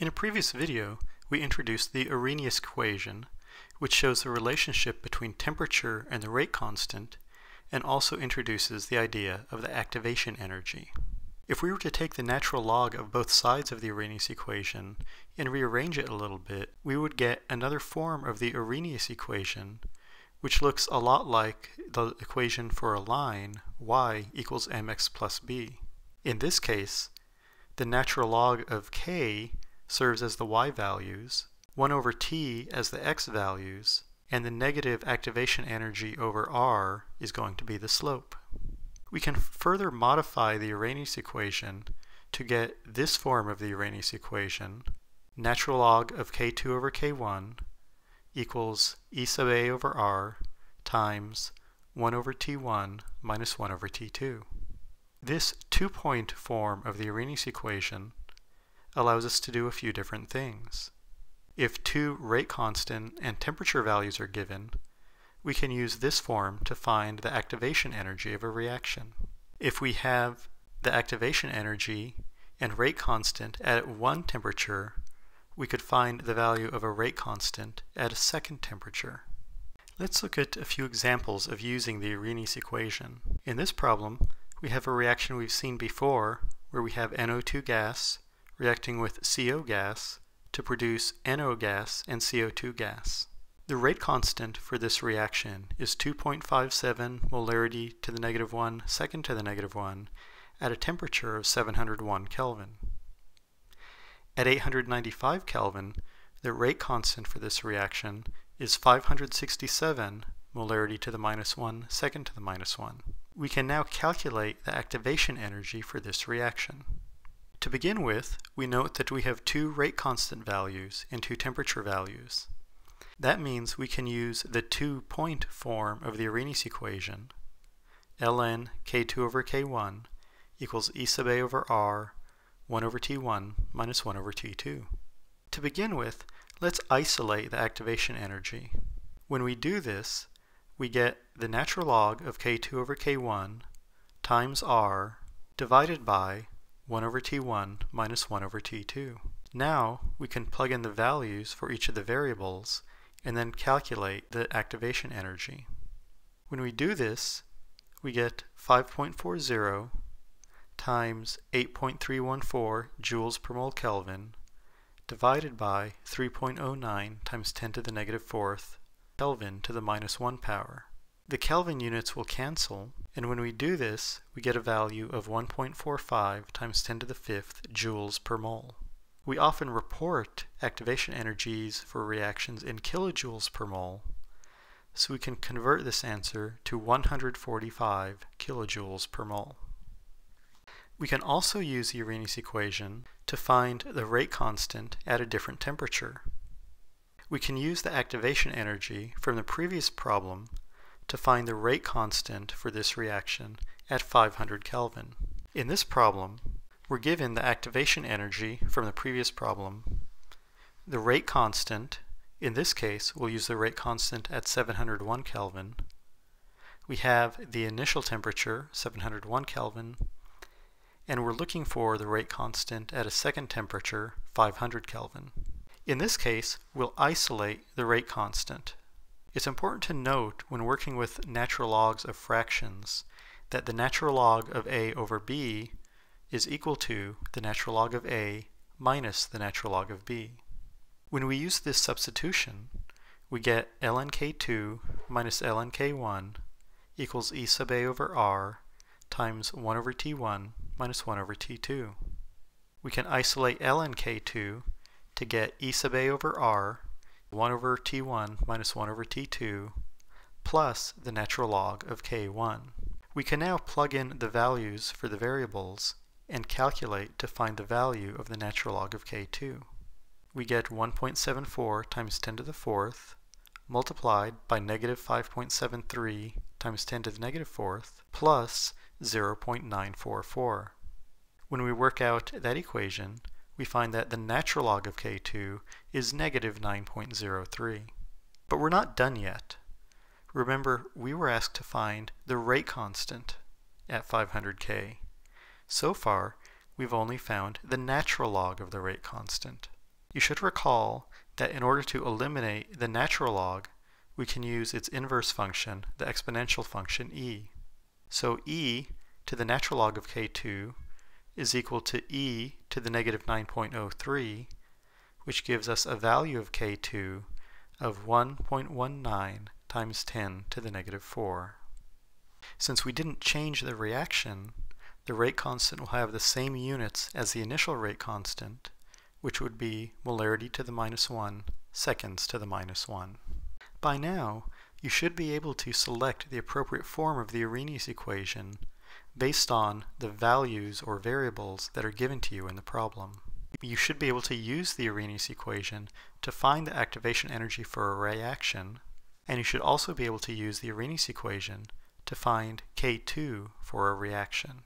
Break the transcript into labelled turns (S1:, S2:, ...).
S1: In a previous video, we introduced the Arrhenius equation, which shows the relationship between temperature and the rate constant, and also introduces the idea of the activation energy. If we were to take the natural log of both sides of the Arrhenius equation and rearrange it a little bit, we would get another form of the Arrhenius equation, which looks a lot like the equation for a line y equals mx plus b. In this case, the natural log of k serves as the y values, 1 over t as the x values, and the negative activation energy over r is going to be the slope. We can further modify the Arrhenius equation to get this form of the Arrhenius equation, natural log of k2 over k1 equals e sub a over r times 1 over t1 minus 1 over t2. This two-point form of the Arrhenius equation allows us to do a few different things. If two rate constant and temperature values are given, we can use this form to find the activation energy of a reaction. If we have the activation energy and rate constant at one temperature, we could find the value of a rate constant at a second temperature. Let's look at a few examples of using the Arrhenius equation. In this problem, we have a reaction we've seen before where we have NO2 gas reacting with CO gas to produce NO gas and CO2 gas. The rate constant for this reaction is 2.57 molarity to the negative 1 second to the negative 1 at a temperature of 701 Kelvin. At 895 Kelvin, the rate constant for this reaction is 567 molarity to the minus 1 second to the minus 1. We can now calculate the activation energy for this reaction. To begin with, we note that we have two rate constant values and two temperature values. That means we can use the two-point form of the Arrhenius equation, ln k2 over k1 equals e sub a over r 1 over t1 minus 1 over t2. To begin with, let's isolate the activation energy. When we do this, we get the natural log of k2 over k1 times r divided by 1 over t1 minus 1 over t2. Now we can plug in the values for each of the variables and then calculate the activation energy. When we do this, we get 5.40 times 8.314 joules per mole Kelvin divided by 3.09 times 10 to the negative fourth Kelvin to the minus 1 power. The Kelvin units will cancel, and when we do this, we get a value of 1.45 times 10 to the fifth joules per mole. We often report activation energies for reactions in kilojoules per mole, so we can convert this answer to 145 kilojoules per mole. We can also use the Arrhenius equation to find the rate constant at a different temperature. We can use the activation energy from the previous problem to find the rate constant for this reaction at 500 Kelvin. In this problem, we're given the activation energy from the previous problem, the rate constant, in this case we'll use the rate constant at 701 Kelvin, we have the initial temperature, 701 Kelvin, and we're looking for the rate constant at a second temperature, 500 Kelvin. In this case, we'll isolate the rate constant. It's important to note when working with natural logs of fractions that the natural log of a over b is equal to the natural log of a minus the natural log of b. When we use this substitution, we get ln k2 minus ln k1 equals e sub a over r times 1 over t1 minus 1 over t2. We can isolate ln k2 to get e sub a over r 1 over t1 minus 1 over t2 plus the natural log of k1. We can now plug in the values for the variables and calculate to find the value of the natural log of k2. We get 1.74 times 10 to the fourth multiplied by negative 5.73 times 10 to the negative fourth plus 0.944. When we work out that equation, we find that the natural log of k2 is negative 9.03. But we're not done yet. Remember, we were asked to find the rate constant at 500k. So far, we've only found the natural log of the rate constant. You should recall that in order to eliminate the natural log, we can use its inverse function, the exponential function e. So e to the natural log of k2 is equal to e to the negative 9.03, which gives us a value of k2 of 1.19 times 10 to the negative 4. Since we didn't change the reaction, the rate constant will have the same units as the initial rate constant, which would be molarity to the minus 1, seconds to the minus 1. By now, you should be able to select the appropriate form of the Arrhenius equation based on the values or variables that are given to you in the problem. You should be able to use the Arrhenius equation to find the activation energy for a reaction, and you should also be able to use the Arrhenius equation to find K2 for a reaction.